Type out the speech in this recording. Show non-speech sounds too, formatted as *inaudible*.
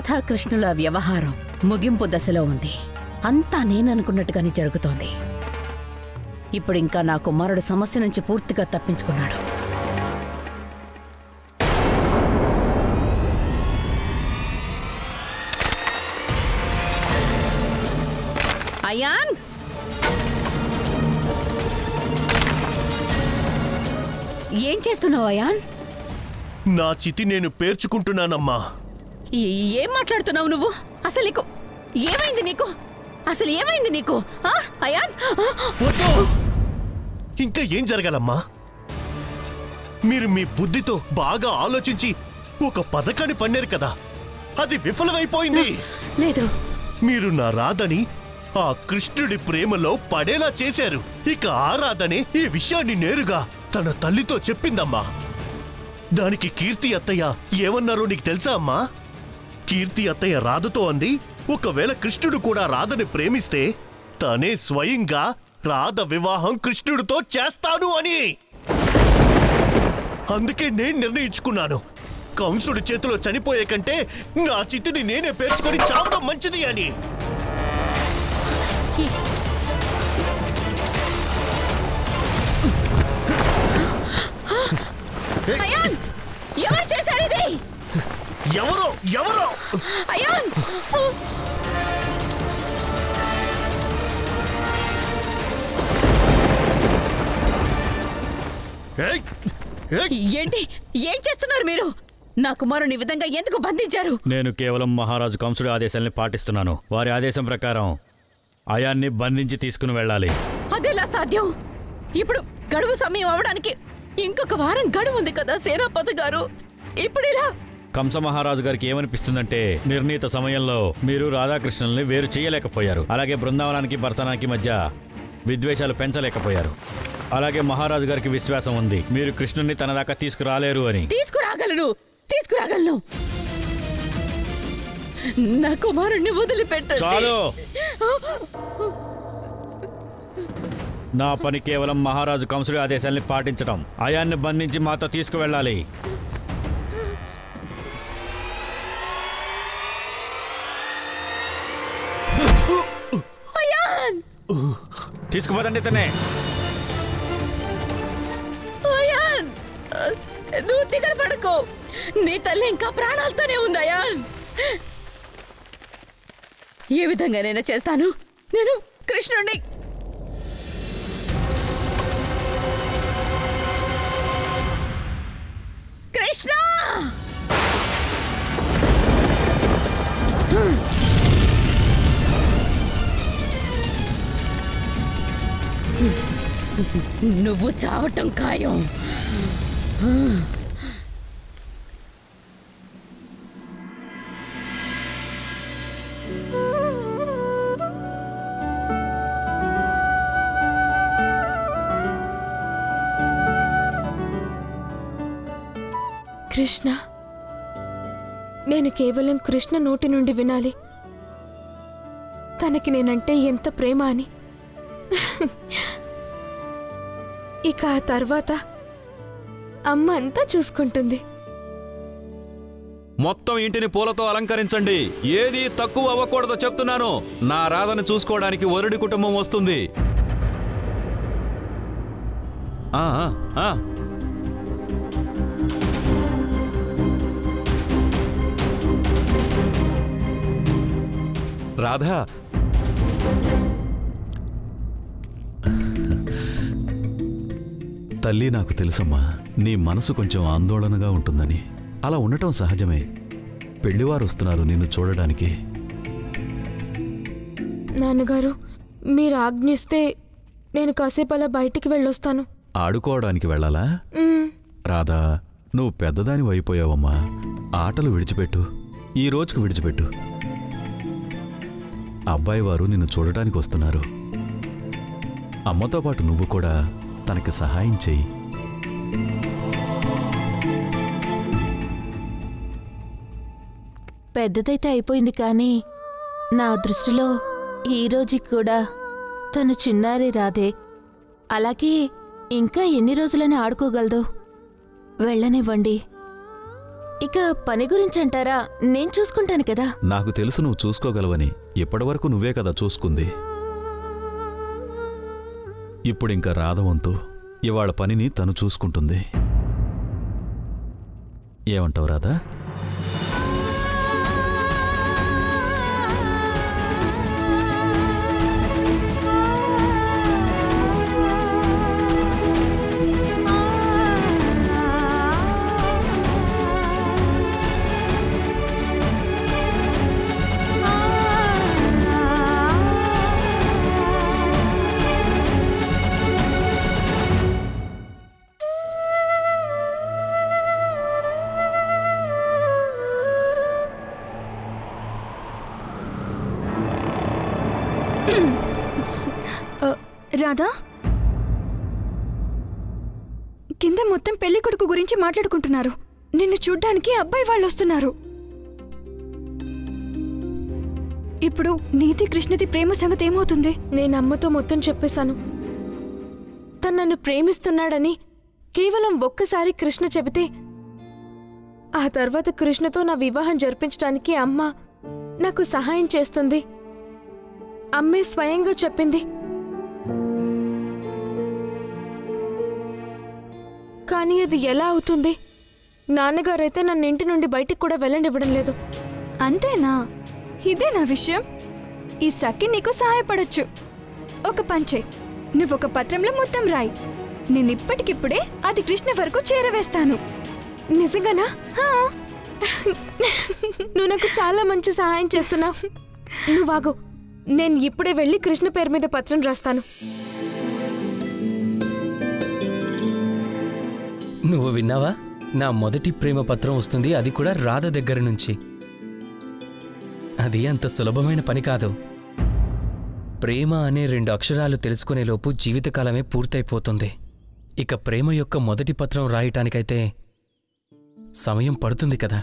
రాధాకృష్ణుల వ్యవహారం ముగింపు దశలో ఉంది. అంతా నేననుకున్నట్టుగానే జరుగుతోంది. ఇప్పుడు ఇంకా నా కుమారుడు సమస్య నుంచి పూర్తిగా తప్పించుకున్నాడు. అయాన్! ఏం చేస్తున్నావు అయాన్? నా చితి నేను పేర్చుకుంటున్నానమ్మా. ఏ- మాట్లాడుతున్నావు నువ్వు? అసలు నీకు ఏమైంది నీకు? అసలు ఏమైంది నీకు? అయాన్? ఇంకా ఏం జరగాలమ్మా? మీరు మీ బుద్ధితో బాగా ఆలోచించి ఒక పథకాన్ని పన్నారు కదా అది విఫలమైపోయింది. లేదు. మీరు నా రాధని ఆ కృష్ణుడి ప్రేమలో పడేలా చేశారు. ఇక ఆ రాధనే ఈ విషయాన్ని నేరుగా తన తల్లితో చెప్పిందమ్మా. దానికి కీర్తి అత్తయ్య ఏమన్నారో నీకు తెలుసా అమ్మా? కీర్తి అత్తయ్య రాధతో అంది ఒకవేళ కృష్ణుడు కూడా రాధని ప్రేమిస్తే తనే స్వయంగా రాధ వివాహం కృష్ణుడితో చేస్తాను అని అందుకే నేను నిర్ణయించుకున్నాను కంసుడి చేతిలో చనిపోయే కంటే నా చితిని నేనే పేర్చుకొని చావడం మంచిది అని ఎవరు చేశారు ఇది ఎవరో ఎవరో అయాన్ ఏయ్! ఏయ్! ఏంటి? ఏం చేస్తున్నారు మీరు? నా కుమారుని విధంగా ఎందుకు బంధించారు? నేను కేవలం మహారాజు కంసుడి ఆదేశాల్ని పాటిస్తున్నాను. వారి ఆదేశం ప్రకారం అయాన్ని బంధించి తీసుకుని వెళ్ళాలి. అదెలా సాధ్యం? ఇప్పుడు గడువు సమయం అవడానికి ఇంకొక వారం గడువు ఉంది కదా సేనాపతి గారు. ఇప్పుడు ఇలా కంస మహారాజు గారికి ఏమనిపిస్తుందంటే నిర్ణీత సమయంలో మీరు రాధాకృష్ణుల్ని వేరు చేయలేకపోయారు. అలాగే బృందావనానికి బర్సనానికి మధ్య విద్వేషాలు పెంచలేకపోయారు. అలాగే మహారాజు గారికి విశ్వాసం ఉంది. మీరు కృష్ణుణ్ణి తన దాకా తీసుకురాలేరు అని. తీసుకురాగలను! తీసుకురాగలను! నా కుమారుణ్ణి వదిలిపెట్టండి చాలు! *laughs* నా పని కేవలం మహారాజు కంసుడి ఆదేశాల్ని పాటించడం అయాన్ని బంధించి మాతో తీసుకువెళ్ళాలి. తీసుకుపోదండి ఇతనే నువ్వు దిగలు పడకు. నీ తల్లి ఇంకా ప్రాణాలతోనే ఉంది ఏ విధంగా నేను చేస్తాను? నేను కృష్ణుణ్ణి. కృష్ణ! నువ్వు చావటం ఖాయం. కృష్ణ నేను కేవలం కృష్ణ నోటి నుండి వినాలి. తనకి నేనంటే ఎంత ప్రేమ అని. ఇక ఆ తర్వాత అమ్మ అంతా చూసుకుంటుంది. మొత్తం ఇంటిని పూలతో అలంకరించండి. ఏది తక్కువ అవ్వకూడదో చెప్తున్నాను. నా రాధను చూసుకోవడానికి వరుడి కుటుంబం వస్తుంది. ఆ, ఆ, రాధా. తల్లి నాకు తెలుసమ్మా నీ మనసు కొంచెం ఆందోళనగా ఉంటుందని. అలా ఉండటం సహజమే. పెళ్ళివారు వస్తున్నారు నిన్ను చూడడానికి. నాన్నగారు మీరు ఆజ్ఞిస్తే నేను కాసేపు అలా బయటికి వెళ్ళొస్తాను. ఆడుకోవడానికి వెళ్ళాలా. రాధా నువ్వు పెద్దదాని అయిపోయావమ్మా. ఆటలు విడిచిపెట్టు. ఈ రోజుకు విడిచిపెట్టు. అబ్బాయి వారు నిన్ను చూడటానికి వస్తున్నారు. అమ్మతో పాటు నువ్వు కూడా తనకి సహాయం చెయ్యి పెద్దదైతే అయిపోయింది కానీ నా దృష్టిలో ఈ రోజుకి కూడా తను చిన్నారి రాదే అలాగే ఇంకా ఎన్ని రోజులని ఆడుకోగలదో వెళ్ళనివ్వండి. ఇక పని గురించి అంటారా? నేను చూసుకుంటాను కదా. నాకు తెలుసు నువ్వు చూసుకోగలవని. ఇప్పటివరకు నువ్వే కదా చూసుకుంది. ఇప్పుడింక రాధవంతు ఇవాళ పనిని తను చూసుకుంటుంది. ఏమంటావు రాధా? రాధా? కింద మొత్తం పెళ్ళి కొడుకు గురించి మాట్లాడుకుంటున్నారు. నిన్ను చూడ్డానికి అబ్బాయి వాళ్ళు వస్తున్నారు ఇప్పుడు నీతి కృష్ణది ప్రేమ సంగతి ఏమవుతుంది? నేను అమ్మతో మొత్తం చెప్పేశాను. తను నన్ను ప్రేమిస్తున్నాడని కేవలం ఒక్కసారి కృష్ణ చెబితే ఆ తర్వాత కృష్ణతో నా వివాహం జరిపించడానికి అమ్మ నాకు సహాయం చేస్తుంది. అమ్మే స్వయంగా చెప్పింది. కానీ అది ఎలా అవుతుంది? నాన్నగారైతే నన్ను ఇంటి నుండి బయటికి కూడా వెళ్ళనివ్వడం లేదు. అంతేనా? ఇదే నా విషయం. ఈ సఖి నీకు సహాయపడొచ్చు. ఒక పంచే నువ్వు ఒక పత్రంలో మొత్తం రాయి. నేను ఇప్పటికిప్పుడే అది కృష్ణ వరకు చేరవేస్తాను. నిజంగానా? నువ్వు నాకు చాలా మంచి సహాయం చేస్తున్నావు. నువ్వు ఆగు. నేను ఇప్పుడే వెళ్ళి కృష్ణ పేరు మీద పత్రం రాస్తాను. నువ్వు విన్నావా? నా మొదటి ప్రేమ పత్రం వస్తుంది అది కూడా రాధ దగ్గర నుంచి. అది అంత సులభమైన పని కాదు. ప్రేమ అనే రెండు అక్షరాలు తెలుసుకునేలోపు జీవితకాలమే పూర్తయిపోతుంది. ఇక ప్రేమ యొక్క మొదటి పత్రం రాయటానికైతే సమయం పడుతుంది కదా.